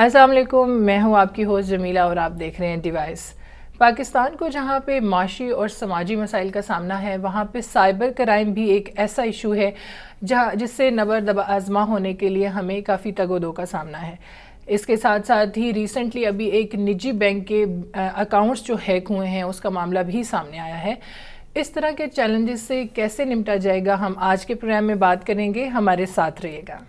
असलम मैं हूँ आपकी होस्ट जमीला और आप देख रहे हैं डिवाइस पाकिस्तान को जहाँ पे माशी और समाजी मसाइल का सामना है, वहाँ पे साइबर क्राइम भी एक ऐसा इशू है, जहाँ जिससे नबर दबा आजमा होने के लिए हमें काफ़ी तगोदो का सामना है। इसके साथ साथ ही रिसेंटली अभी एक निजी बैंक के अकाउंट्स जो हैक हुए हैं, उसका मामला भी सामने आया है। इस तरह के चैलेंजेस से कैसे निपटा जाएगा, हम आज के प्रोग्राम में बात करेंगे, हमारे साथ रहिएगा।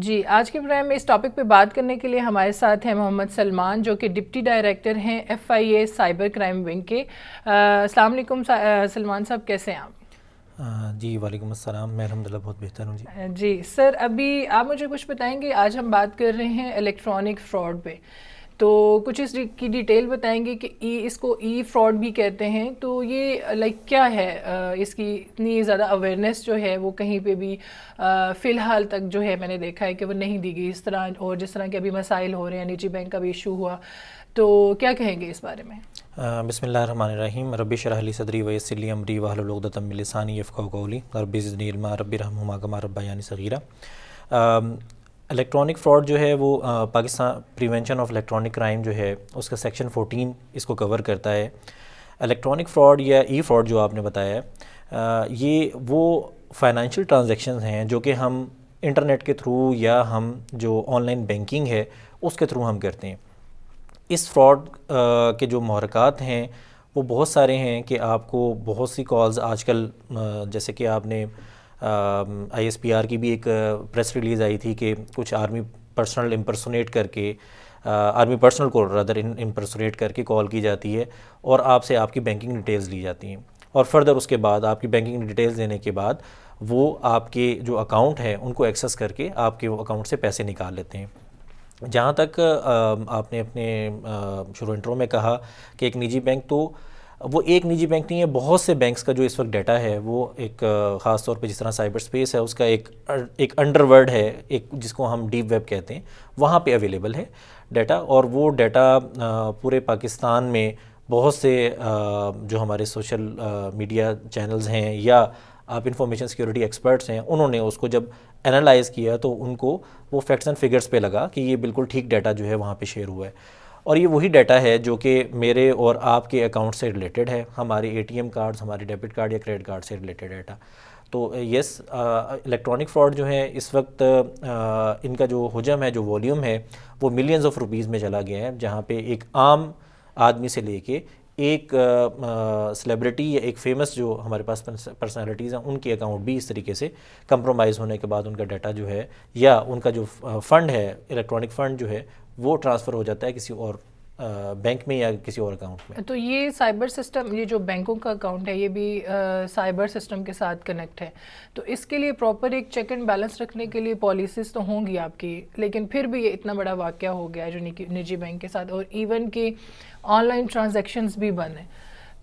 जी आज के प्रोग्राम में इस टॉपिक पे बात करने के लिए हमारे साथ हैं मोहम्मद सलमान जो कि डिप्टी डायरेक्टर हैं एफआईए साइबर क्राइम विंग के। अस्सलाम वालेकुम सलमान साहब कैसे हैं आप? जी वालेकुम अस्सलाम। मैं अलहमदिल्ला बहुत बेहतर हूँ जी। जी सर अभी आप मुझे कुछ बताएँगे? आज हम बात कर रहे हैं इलेक्ट्रॉनिक फ्रॉड पे। तो कुछ इस की डिटेल बताएँगे कि ई इसको ई फ्रॉड भी कहते हैं। तो ये लाइक क्या है इसकी इतनी ज़्यादा अवेयरनेस जो है, वो कहीं पे भी फ़िलहाल तक जो है मैंने देखा है कि वो नहीं दी गई इस तरह। और जिस तरह के अभी मसाइल हो रहे हैं, निजी बैंक का भी इशू हुआ तो क्या कहेंगे इस बारे में? बसमीम रबी शराहली सदरी वसली अमरी वाहलतमिलसानी यफ़ा रबी ज़नीलमा रबी रहमा कमा रब्बायानी सगीरा। इलेक्ट्रॉनिक फ़्रॉड जो है वो Pakistan, prevention of electronic crime जो है, उसका सेक्शन 14 इसको कवर करता है। इलेक्ट्रॉनिक फ़्रॉड या ई फ्रॉड जो आपने बताया है ये वो फाइनेंशियल ट्रांजेक्शन हैं जो कि हम इंटरनेट के थ्रू या हम जो ऑनलाइन बैंकिंग है, उसके थ्रू हम करते हैं। इस फ्रॉड के जो महरक़ात हैं, वो बहुत सारे हैं कि आपको बहुत सी कॉल्स आजकल जैसे कि आपने आईएसपीआर की भी एक प्रेस रिलीज़ आई थी कि कुछ आर्मी पर्सनल इम्पर्सोनेट करके आर्मी पर्सनल को रदर इम्पर्सोनेट करके कॉल की जाती है और आपसे आपकी बैंकिंग डिटेल्स ली जाती हैं। और फर्दर उसके बाद, आपकी बैंकिंग डिटेल्स देने के बाद, वो आपके जो अकाउंट हैं, उनको एक्सेस करके आपके वो अकाउंट से पैसे निकाल लेते हैं। जहाँ तक आपने अपने शुरू इंट्रो में कहा कि एक निजी बैंक तो वो एक निजी बैंक नहीं है, बहुत से बैंक्स का जो इस वक्त डाटा है, वो एक ख़ास तौर पे जिस तरह साइबर स्पेस है, उसका एक एक अंडरवर्ड है, एक जिसको हम डीप वेब कहते हैं, वहाँ पे अवेलेबल है डाटा और वो डाटा पूरे पाकिस्तान में बहुत से जो हमारे सोशल मीडिया चैनल्स हैं या आप इंफॉर्मेशन सिक्योरिटी एक्सपर्ट्स हैं, उन्होंने उसको जब एनालाइज़ किया तो उनको वो फैक्ट्स एंड फिगर्स पे लगा कि ये बिल्कुल ठीक डाटा जो है वहाँ पे शेयर हुआ है। और ये वही डाटा है जो कि मेरे और आपके अकाउंट से रिलेटेड है। हमारे एटीएम कार्ड्स हमारे डेबिट कार्ड या क्रेडिट कार्ड से रिलेटेड डाटा तो यस इलेक्ट्रॉनिक फ्रॉड जो है इस वक्त आ, इनका जो हजम है जो वॉल्यूम है वो मिलियंस ऑफ़ रुपीज़ में चला गया है जहाँ पे एक आम आदमी से लेके एक सेलिब्रिटी या एक फ़ेमस जो हमारे पास पर्सनालिटीज़ हैं उनके अकाउंट भी इस तरीके से कंप्रोमाइज़ होने के बाद उनका डाटा जो है या उनका जो फ़ंड है इलेक्ट्रॉनिक फ़ंड जो है वो ट्रांसफ़र हो जाता है किसी और बैंक में या किसी और अकाउंट में। तो ये साइबर सिस्टम ये जो बैंकों का अकाउंट है, ये भी साइबर सिस्टम के साथ कनेक्ट है। तो इसके लिए प्रॉपर एक चेक एंड बैलेंस रखने के लिए पॉलिसीज़ तो होंगी आपकी, लेकिन फिर भी ये इतना बड़ा वाक्य हो गया है जो निजी बैंक के साथ, और इवन के ऑनलाइन ट्रांजेक्शन्स भी बंद हैं।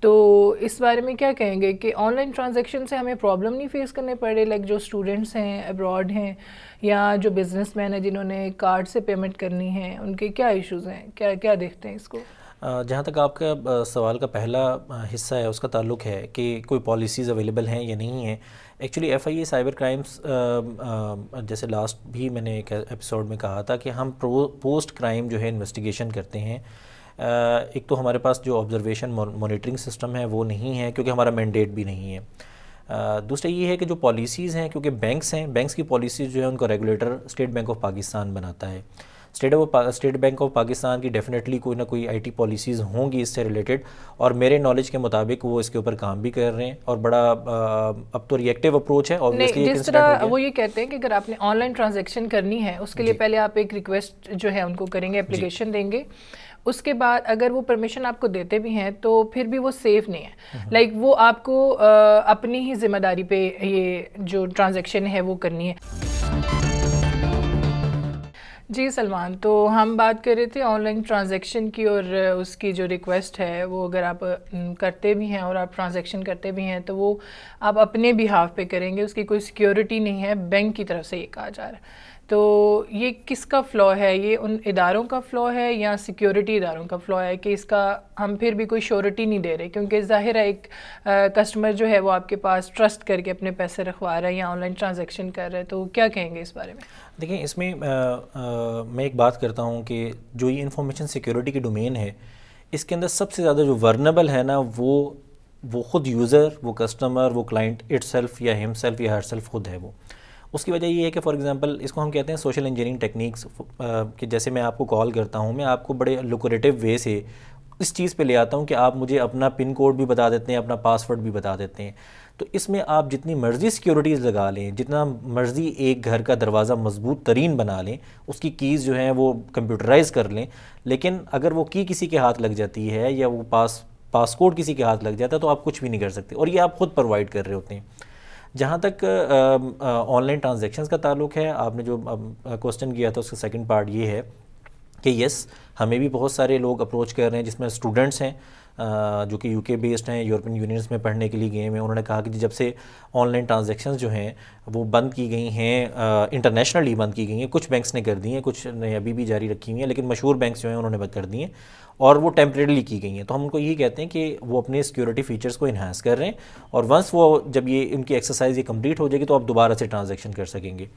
तो इस बारे में क्या कहेंगे कि ऑनलाइन ट्रांजेक्शन से हमें प्रॉब्लम नहीं फेस करने पड़े लाइक जो स्टूडेंट्स हैं अब्रॉड हैं या जो बिजनेसमैन हैं जिन्होंने कार्ड से पेमेंट करनी है, उनके क्या इश्यूज़ हैं? क्या क्या देखते हैं इसको? जहाँ तक आपका सवाल का पहला हिस्सा है, उसका ताल्लुक है कि कोई पॉलिसीज़ अवेलेबल हैं या नहीं है। Actually F I A cyber crimes जैसे लास्ट भी मैंने एक एपिसोड में कहा था कि हम प्रो पोस्ट क्राइम जो है इन्वेस्टिगेशन करते हैं। एक तो हमारे पास जो ऑब्जर्वेशन मॉनिटरिंग सिस्टम है वो नहीं है क्योंकि हमारा मैंडेट भी नहीं है। दूसरा ये है कि जो पॉलिसीज़ हैं क्योंकि बैंक्स हैं बैंक्स की पॉलिसीज़ जो है उनका regulator State Bank of Pakistan बनाता है। State of State Bank of Pakistan की डेफिनेटली कोई ना कोई आईटी पॉलिसीज़ होंगी इससे रिलेटेड और मेरे नॉलेज के मुताबिक वो इसके ऊपर काम भी कर रहे हैं और बड़ा अब तो रिएक्टिव अप्रोच है ऑब्वियसली जिस तरह वो ये कहते हैं कि अगर आपने ऑनलाइन ट्रांजेक्शन करनी है उसके लिए पहले आप एक रिक्वेस्ट जो है उनको करेंगे एप्लीकेशन देंगे उसके बाद अगर वो परमिशन आपको देते भी हैं तो फिर भी वो सेफ़ नहीं है। लाइक like, वो आपको आ, अपनी ही ज़िम्मेदारी पे ये जो ट्रांजेक्शन है वो करनी है। जी सलमान तो हम बात कर रहे थे ऑनलाइन ट्रांजैक्शन की और उसकी जो रिक्वेस्ट है वो अगर आप करते भी हैं और आप ट्रांजैक्शन करते भी हैं तो वो आप अपने भी हाफ़ पे करेंगे उसकी कोई सिक्योरिटी नहीं है बैंक की तरफ़ से ये कहा जा रहा है। तो ये किसका फ़्लॉ है? ये उन इदारों का फ़्लॉ है या सिक्योरिटी इदारों का फ़्लॉ है कि इसका हम फिर भी कोई श्योरिटी नहीं दे रहे? क्योंकि ज़ाहिर है एक कस्टमर जो है वो आपके पास ट्रस्ट करके अपने पैसे रखवा रहा है या ऑनलाइन ट्रांजेक्शन कर रहा है तो क्या कहेंगे इस बारे में? देखिए इसमें आ, आ, मैं एक बात करता हूँ कि जो ये इंफॉर्मेशन सिक्योरिटी की डोमेन है इसके अंदर सबसे ज़्यादा जो वर्नेबल है ना वो वो ख़ुद यूज़र वो कस्टमर वो क्लाइंट इट या हिम सेल्फ या हर सेल्फ खुद है वो। उसकी वजह ये है कि फॉर एग्जांपल इसको हम कहते हैं सोशल इंजीनियरिंग टेक्निक्स कि जैसे मैं आपको कॉल करता हूँ, मैं आपको बड़े लुकोरेटिव वे से इस चीज़ पे ले आता हूँ कि आप मुझे अपना पिन कोड भी बता देते हैं, अपना पासवर्ड भी बता देते हैं। तो इसमें आप जितनी मर्ज़ी सिक्योरिटीज़ लगा लें, जितना मर्ज़ी एक घर का दरवाज़ा मज़बूत तरीन बना लें, उसकी कीज़ जो हैं वो कंप्यूटराइज कर लें, लेकिन अगर वो की किसी के हाथ लग जाती है या वो पास पासकोड किसी के हाथ लग जाता है तो आप कुछ भी नहीं कर सकते और ये आप खुद प्रोवाइड कर रहे होते हैं। जहाँ तक ऑनलाइन ट्रांजेक्शन का ताल्लुक है, आपने जो क्वेश्चन किया था, उसका सेकेंड पार्ट ये है कि यस हमें भी बहुत सारे लोग अप्रोच कर रहे हैं जिसमें स्टूडेंट्स हैं जो कि यूके बेस्ड हैं यूरोपियन यूनियंस में पढ़ने के लिए गए हैं। उन्होंने कहा कि जब से ऑनलाइन ट्रांजेक्शन जो हैं, वो बंद की गई हैं इंटरनेशनली बंद की गई हैं, कुछ बैंक्स ने कर दी हैं, कुछ ने अभी भी जारी रखी हुई हैं, लेकिन मशहूर बैंक्स जो हैं, उन्होंने बंद कर दी हैं। और वो टेम्प्रेरली की गई हैं। तो हम उनको यही कहते हैं कि वो अपने सिक्योरिटी फीचर्स को इन्हांस कर रहे हैं और वंस वो जब ये उनकी एक्सरसाइज ये कंप्लीट हो जाएगी तो आप दोबारा से ट्रांजेक्शन कर सकेंगे।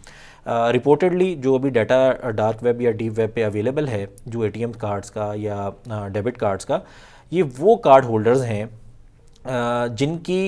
रिपोर्टेडली uh, जो अभी डाटा डार्क वेब या डीप वेब पे अवेलेबल है जो एटीएम कार्ड्स का या डेबिट कार्ड्स का ये वो कार्ड होल्डर्स हैं जिनकी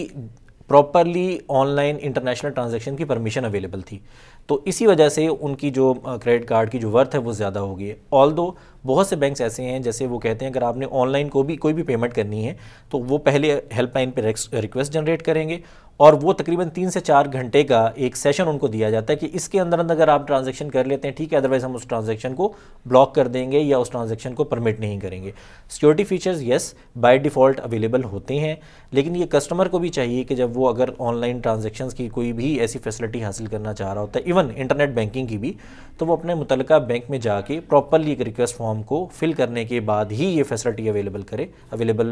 प्रॉपरली ऑनलाइन इंटरनेशनल ट्रांजैक्शन की परमिशन अवेलेबल थी। तो इसी वजह से उनकी जो क्रेडिट कार्ड की जो वर्थ है वो ज़्यादा होगी। ऑल दो बहुत से बैंक्स ऐसे हैं, जैसे वो कहते हैं अगर आपने ऑनलाइन को भी कोई भी पेमेंट करनी है तो वो पहले हेल्पलाइन पर रिक्वेस्ट जनरेट करेंगे और वो तकरीबन तीन से चार घंटे का एक सेशन उनको दिया जाता है कि इसके अंदर अंदर अगर आप ट्रांजेक्शन कर लेते हैं, ठीक है अदरवाइज़ हम उस ट्रांजेक्शन को ब्लॉक कर देंगे या उस ट्रांजेक्शन को परमिट नहीं करेंगे। Security features yes by default available होते हैं, लेकिन ये कस्टमर को भी चाहिए कि जब वो अगर ऑनलाइन ट्रांजेक्शन की कोई भी ऐसी फैसिलिटी हासिल करना चाह रहा होता है इवन इंटरनेट बैंकिंग की भी तो वो अपने मुतल बैंक में जाके प्रॉपरली एक रिक्वेस्ट फॉर्म को फिल करने के बाद ही ये फैसिलिटी अवेलेबल करे अवेलेबल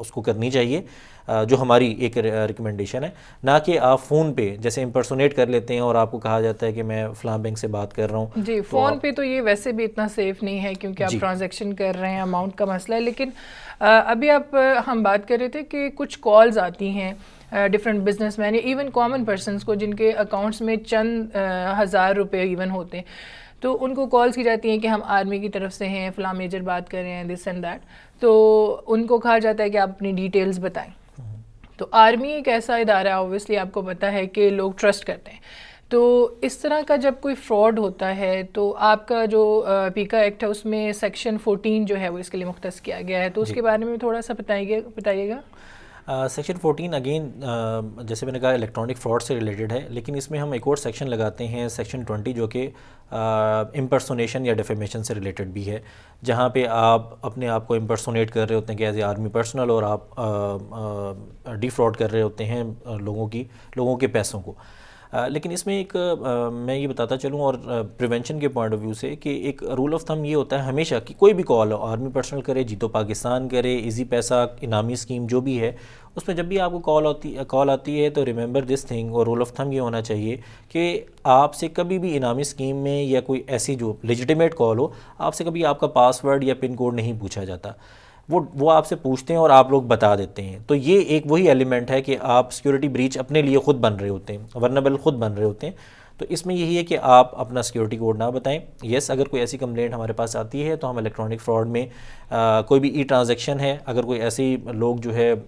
उसको करनी चाहिए। जो हमारी एक रिकमेंडेशन है ना कि आप फ़ोन पे जैसे इम्पर्सोनेट कर लेते हैं और आपको कहा जाता है कि मैं फ़लाँ बैंक से बात कर रहा हूँ जी तो फ़ोन पे तो ये वैसे भी इतना सेफ़ नहीं है क्योंकि आप ट्रांजेक्शन कर रहे हैं अमाउंट का मसला है लेकिन अभी आप हम बात कर रहे थे कि कुछ कॉल्स आती हैं different businessman even common person को जिनके अकाउंट्स में चंद हज़ार रुपये इवन होते हैं तो उनको कॉल्स की जाती हैं कि हम आर्मी की तरफ़ से हैं फ़लाँ मेजर बात कर रहे हैं दिस एंड दैट तो उनको कहा जाता है कि आप अपनी डिटेल्स बताएँ। तो आर्मी एक ऐसा इदारा है ऑब्वियसली आपको पता है कि लोग ट्रस्ट करते हैं। तो इस तरह का जब कोई फ्रॉड होता है तो आपका जो पीका एक्ट है उसमें सेक्शन 14 जो है वो इसके लिए मुख्त किया गया है। तो उसके बारे में थोड़ा सा बताइए बताइएगा? सेक्शन फोर्टीन अगेन जैसे मैंने कहा इलेक्ट्रॉनिक फ्रॉड से रिलेटेड है, लेकिन इसमें हम एक और सेक्शन लगाते हैं सेक्शन 20 जो कि इम्पर्सोनेशन या डेफेमेशन से रिलेटेड भी है, जहाँ पे आप अपने आप को इम्पर्सोनेट कर रहे होते हैं कि एज ए आर्मी पर्सनल और आप डिफ्रॉड कर रहे होते हैं लोगों की, लोगों के पैसों को। लेकिन इसमें एक मैं ये बताता चलूँ और प्रिवेंशन के पॉइंट ऑफ़ व्यू से कि एक रूल ऑफ़ थम ये होता है हमेशा कि कोई भी कॉल आर्मी पर्सनल करे, जीतो पाकिस्तान करे इजी पैसा, इनामी स्कीम जो भी है, उसमें जब भी आपको कॉल आती कॉल आती है तो रिमेंबर दिस थिंग और रूल ऑफ़ थम ये होना चाहिए कि आपसे कभी भी इनामी स्कीम में या कोई ऐसी जो लेजिटिमेट कॉल हो, आपसे कभी आपका पासवर्ड या पिन कोड नहीं पूछा जाता। वो वो आपसे पूछते हैं और आप लोग बता देते हैं। तो ये एक वही एलिमेंट है कि आप सिक्योरिटी ब्रीच अपने लिए ख़ुद बन रहे होते हैं वर्नेबल ख़ुद बन रहे होते हैं। तो इसमें यही है कि आप अपना सिक्योरिटी कोड ना बताएँ। येस अगर कोई ऐसी कंप्लेंट हमारे पास आती है तो हम इलेक्ट्रॉनिक फ्रॉड में आ, कोई भी ई ट्रांजेक्शन है अगर कोई ऐसे लोग जो है आ,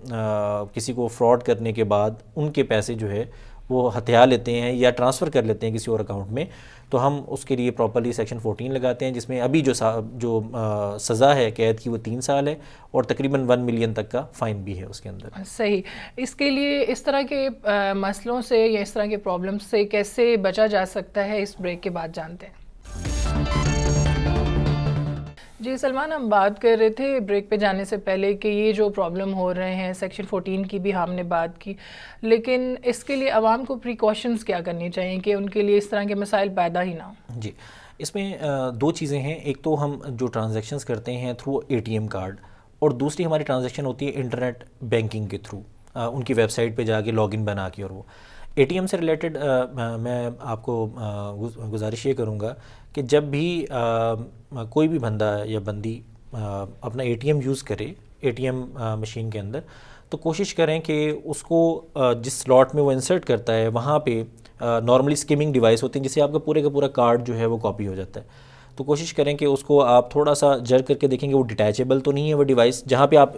किसी को फ्रॉड करने के बाद उनके पैसे जो है वो हथियार लेते हैं या ट्रांसफ़र कर लेते हैं किसी और अकाउंट में तो हम उसके लिए प्रॉपरली सेक्शन 14 लगाते हैं जिसमें अभी जो जो आ, सज़ा है कैद की वो तीन साल है और तकरीबन वन मिलियन तक का फ़ाइन भी है उसके अंदर। सही। इसके लिए इस तरह के आ, मसलों से या इस तरह के प्रॉब्लम से कैसे बचा जा सकता है इस ब्रेक के बाद जानते हैं। जी, सलमान, हम बात कर रहे थे ब्रेक पे जाने से पहले कि ये जो प्रॉब्लम हो रहे हैं सेक्शन 14 की भी हमने बात की। लेकिन इसके लिए आवाम को प्रिकॉशंस क्या करनी चाहिए कि उनके लिए इस तरह के मसाइल पैदा ही ना हो? जी, इसमें दो चीज़ें हैं। एक तो हम जो ट्रांजेक्शन्स करते हैं थ्रू एटीएम कार्ड और दूसरी हमारी ट्रांजेक्शन होती है इंटरनेट बैंकिंग के थ्रू उनकी वेबसाइट पर जाके लॉगिन बना के और वो। एटीएम से रिलेटेड मैं आपको गुजारिश ये करूँगा कि जब भी आ, कोई भी बंदा या बंदी आ, अपना एटीएम यूज़ करे एटीएम मशीन के अंदर तो कोशिश करें कि उसको जिस स्लॉट में वो इंसर्ट करता है वहाँ पे नॉर्मली स्किमिंग डिवाइस होती है जिससे आपका पूरे का पूरा कार्ड जो है वो कॉपी हो जाता है। तो कोशिश करें कि उसको आप थोड़ा सा जर करके देखेंगे वो डिटैचेबल तो नहीं है वो डिवाइस जहाँ पे आप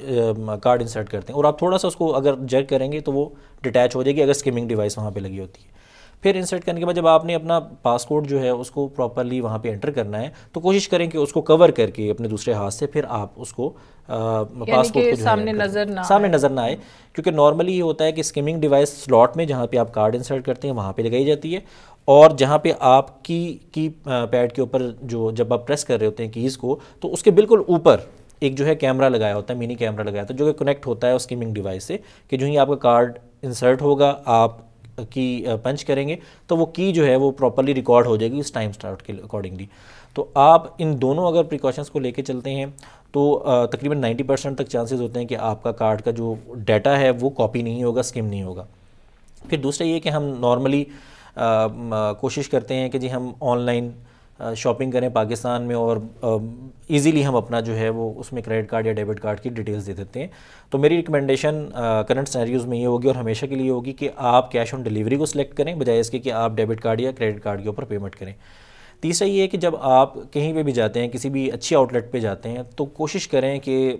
कार्ड इंसर्ट करते हैं। और आप थोड़ा सा उसको अगर जर करेंगे तो वो डिटैच हो जाएगी अगर स्किमिंग डिवाइस वहाँ पे लगी होती है। फिर इंसर्ट करने के बाद जब आपने अपना पासपोर्ट जो है उसको प्रॉपरली वहाँ पे एंटर करना है तो कोशिश करें कि उसको कवर करके अपने दूसरे हाथ से फिर आप उसको पासपोर्ट को सामने नज़र ना सामने नज़र ना आए क्योंकि नॉर्मली ये होता है कि स्किमिंग डिवाइस स्लॉट में जहाँ पे आप कार्ड इंसर्ट करते हैं वहाँ पे लगाई जाती है। और जहाँ पे आप की की पैड के ऊपर जो जब आप प्रेस कर रहे होते हैं कीज़ को तो उसके बिल्कुल ऊपर एक जो है कैमरा लगाया होता है मिनी कैमरा लगाया होता है जो कि कनेक्ट होता है उस स्कीमिंग डिवाइस से कि जो ही आपका कार्ड इंसर्ट होगा आप की पंच करेंगे तो वो की जो है, वो प्रॉपरली रिकॉर्ड हो जाएगी उस टाइम स्टार्ट के अकॉर्डिंगली तो आप इन दोनों अगर प्रिकॉशंस को लेके चलते हैं तो तकरीबन 90 परसेंट तक चांसेस होते हैं कि आपका कार्ड का जो डाटा है, वो कॉपी नहीं होगा स्किम नहीं होगा. फिर दूसरा ये कि हम नॉर्मली कोशिश करते हैं कि जी हम ऑनलाइन शॉपिंग करें पाकिस्तान में और इजीली हम अपना जो है वो उसमें क्रेडिट कार्ड या डेबिट कार्ड की डिटेल्स दे देते हैं। तो मेरी रिकमेंडेशन करंट सैनरीज में ये होगी और हमेशा के लिए होगी कि आप कैश ऑन डिलीवरी को सिलेक्ट करें, बजाय इसके कि आप डेबिट कार्ड या क्रेडिट कार्ड के ऊपर पेमेंट करें। तीसरा ये है कि जब आप कहीं पे भी जाते हैं, किसी भी अच्छी आउटलेट पे जाते हैं तो कोशिश करें कि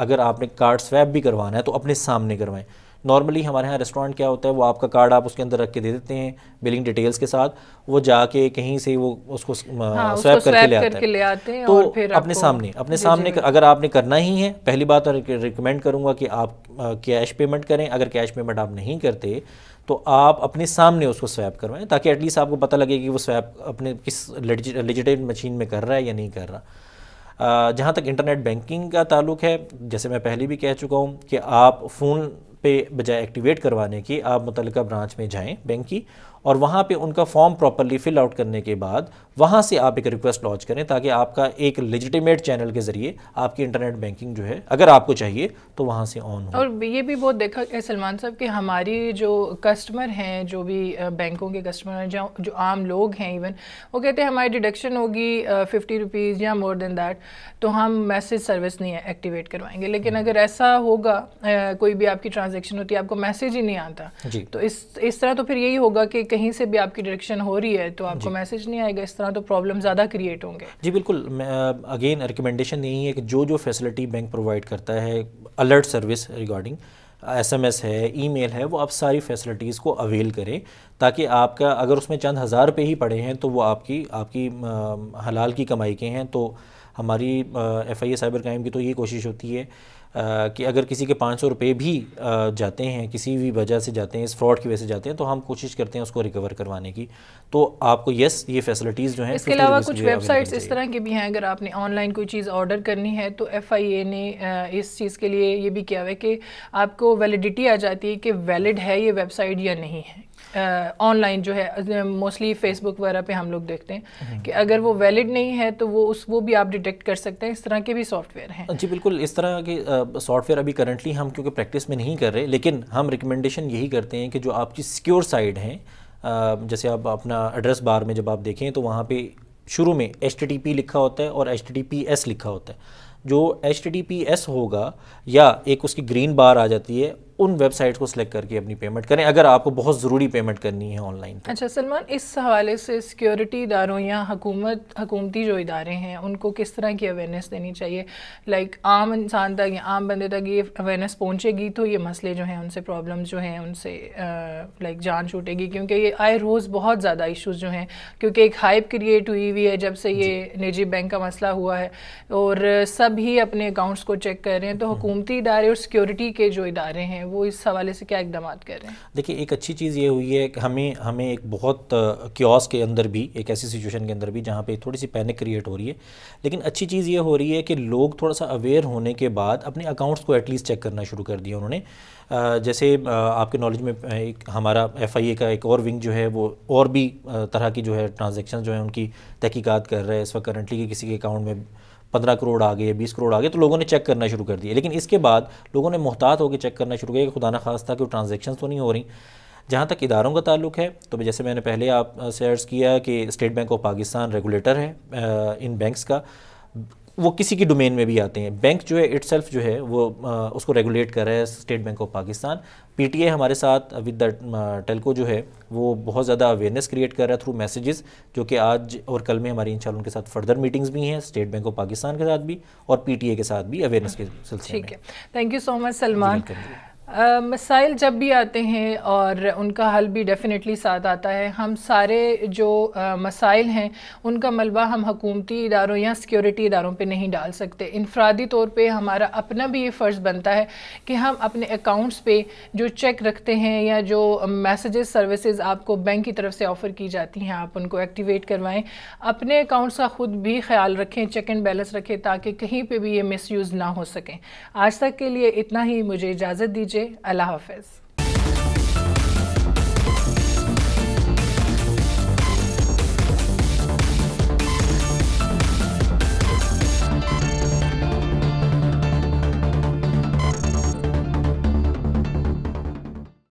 अगर आपने कार्ड स्वैप भी करवाना है तो अपने सामने करवाएँ। नॉर्मली हमारे यहाँ रेस्टोरेंट क्या होता है वो आपका कार्ड आप उसके अंदर रख के दे देते हैं बिलिंग डिटेल्स के साथ वो जाके कहीं से वो उसको हाँ, स्वैप करके ले आता है। आते हैं तो फिर अपने सामने अपने सामने अगर आपने करना ही है पहली बात रिकमेंड करूँगा कि आप कैश पेमेंट करें। अगर कैश पेमेंट आप नहीं करते तो आप अपने सामने उसको स्वैप करवाएँ ताकि एटलीस्ट आपको पता लगे कि वो स्वैप अपने किस लेजिटेड मशीन में कर रहा है या नहीं कर रहा। जहाँ तक इंटरनेट बैंकिंग का ताल्लुक है जैसे मैं पहले भी कह चुका हूँ कि आप फ़ोन पे बजाय एक्टिवेट करवाने की आप मुतल ब्रांच में जाएँ बैंक की और वहाँ पे उनका फॉर्म प्रॉपरली फिल आउट करने के बाद वहाँ से आप एक रिक्वेस्ट लॉन्च करें ताकि आपका एक लेजिटिमेट चैनल के ज़रिए आपकी इंटरनेट बैंकिंग जो है अगर आपको चाहिए तो वहाँ से ऑन हो। और ये भी बहुत देखा है सलमान साहब कि हमारी जो कस्टमर हैं जो भी बैंकों के कस्टमर हैं जो जो आम लोग हैं इवन वो कहते हैं हमारी डिडक्शन होगी फिफ्टी रुपीज़ या मोर देन दैट तो हम मैसेज सर्विस नहीं एक्टिवेट करवाएँगे. लेकिन अगर ऐसा होगा कोई भी आपकी ट्रांजेक्शन होती है आपको मैसेज ही नहीं आता जी। तो इस इस तरह तो फिर यही होगा कि कहीं से भी आपकी डायरेक्शन हो रही है तो आपको मैसेज नहीं आएगा इस तरह तो प्रॉब्लम ज़्यादा क्रिएट होंगे। जी बिल्कुल। अगेन रिकमेंडेशन यही है कि जो जो फैसिलिटी बैंक प्रोवाइड करता है अलर्ट सर्विस रिगार्डिंग एसएमएस है ईमेल है वो आप सारी फैसिलिटीज़ को अवेल करें ताकि आपका अगर उसमें चंद हज़ार रुपये ही पड़े हैं तो वो आपकी आपकी हलाल की कमाई के हैं तो हमारी F I A cyber crime की तो ये कोशिश होती है। कि अगर किसी के पाँच सौ रुपये भी जाते हैं किसी भी वजह से जाते हैं इस फ्रॉड की वजह से जाते हैं तो हम कोशिश करते हैं उसको रिकवर करवाने की। तो आपको यस ये फैसिलिटीज़ जो हैं इसके अलावा कुछ वेबसाइट्स इस तरह के भी हैं अगर आपने ऑनलाइन कोई चीज़ ऑर्डर करनी है तो एफआईए ने इस चीज़ के लिए ये भी किया हुआ है कि आपको वैलिडिटी आ जाती है कि वैलिड है ये वेबसाइट या नहीं है। ऑनलाइन जो है मोस्टली फेसबुक वगैरह पे हम लोग देखते हैं हम्म। कि अगर वो वैलिड नहीं है तो वो उस वो भी आप डिटेक्ट कर सकते हैं इस तरह के भी सॉफ्टवेयर हैं जी बिल्कुल इस तरह के सॉफ्टवेयर अभी करंटली हम क्योंकि प्रैक्टिस में नहीं कर रहे लेकिन हम रिकमेंडेशन यही करते हैं कि जो आपकी सिक्योर साइड हैं जैसे आप अपना एड्रेस बार में जब आप देखें तो वहाँ पर शुरू में एचटीटीपी लिखा होता है और एचटीटीपीएस लिखा होता है जो एचटीटीपीएस होगा या एक उसकी ग्रीन बार आ जाती है उन वेबसाइट्स को सिलेक्ट करके अपनी पेमेंट करें। अगर आपको बहुत ज़रूरी पेमेंट करनी है ऑनलाइन तो। अच्छा सलमान इस हवाले से सिक्योरिटी इदारों या हुकूमत हकूमती जो इदारे हैं उनको किस तरह की अवेयरनेस देनी चाहिए? लाइक आम इंसान तक या आम बंदे तक ये अवेयरनेस पहुँचेगी तो ये मसले जो हैं उनसे प्रॉब्लम जो हैं उनसे लाइक जान छूटेगी। क्योंकि ये आए रोज़ बहुत ज़्यादा इशूज़ जो हैं क्योंकि एक हाइप क्रिएट हुई हुई है जब से ये निजी बैंक का मसला हुआ है। और सब ही अपने अकाउंट्स को चेक कर रहे हैं तो हम्म। हुकूमती इदारे और सिक्योरिटी के जो इदारे हैं वो इस हवाले से क्या इकदाम कर रहे हैं? देखिए, एक अच्छी चीज़ ये हुई है कि हमें हमें एक बहुत क्योस के अंदर भी, एक ऐसी सिचुएशन के अंदर भी जहाँ पे थोड़ी सी पैनिक क्रिएट हो रही है। लेकिन अच्छी चीज़ ये हो रही है कि लोग थोड़ा सा अवेयर होने के बाद अपने अकाउंट्स को एटलीस्ट चेक करना शुरू कर दिया उन्होंने। जैसे आपके नॉलेज में एक हमारा एफ़ का एक और विंग जो है, वो और भी तरह की जो है ट्रांजेक्शन जो है, उनकी तहकीकात कर रहे हैं। इस वक्त करंटली किसी के अकाउंट में पंद्रह करोड़ आ गए बीस करोड़ आ गए तो लोगों ने चेक करना शुरू कर दिया। लेकिन इसके बाद लोगों ने मोहतात होकर चेक करना शुरू किया कि खुदा न खास था कि ट्रांजेक्शन तो नहीं हो रही। जहाँ तक इदारों का ताल्लुक है तो जैसे मैंने पहले आप से अर्ज़ किया कि State Bank of Pakistan regulator है इन बैंक्स का। वो किसी की डोमेन में भी आते हैं। बैंक जो है इट्सल्फ जो है वो आ, उसको रेगुलेट कर रहा है State Bank of Pakistan PTA हमारे साथ विद द टेलको जो है वो बहुत ज़्यादा अवेयरनेस क्रिएट कर रहा है थ्रू मैसेजेस जो कि आज और कल में हमारी इंशाल्लाह उनके साथ फर्दर मीटिंग्स भी हैं स्टेट बैंक ऑफ़ पाकिस्तान के साथ भी और पीटीए के साथ भी अवेयरनेस के सिलसिले ठीक है। Thank you so much Salman मसाइल जब भी आते हैं और उनका हल भी डेफ़िनेटली साथ आता है, हम सारे जो मसाइल हैं, उनका मलबा हम हकूमती इदारों या सिक्योरिटी इदारों पे नहीं डाल सकते। इनफरादी तौर पे हमारा अपना भी ये फ़र्ज़ बनता है कि हम अपने अकाउंट्स पे जो चेक रखते हैं या जो मैसेजेस सर्विसेज़ आपको बैंक की तरफ़ से ऑफ़र की जाती हैं, आप उनको एक्टिवेट करवाएँ। अपने अकाउंट्स का ख़ुद भी ख्याल रखें चेक एंड बैलेंस रखें, ताकि कहीं पर भी ये मिस ना हो सकें। आज तक के लिए इतना ही। मुझे इजाज़त दीजिए अल्लाह हाफिज़